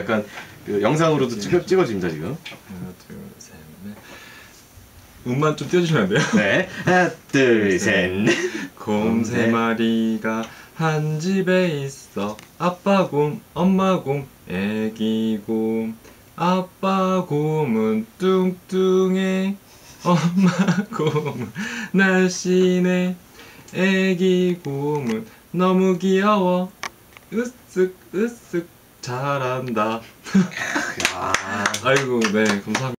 약간 그 영상으로도 찍어, 찍어집니다 지금. 하나 둘셋넷. 음만 좀 띄워주시면 안 돼요? 네. 하나, 둘, 셋, 넷. 곰 세 마리가 한 집에 있어. 아빠 곰, 엄마 곰, 애기 곰. 아빠 곰은 뚱뚱해. 엄마 곰은 날씬해. 애기 곰은 너무 귀여워. 으쓱 으쓱 잘한다 아. 아이고 네 감사합니다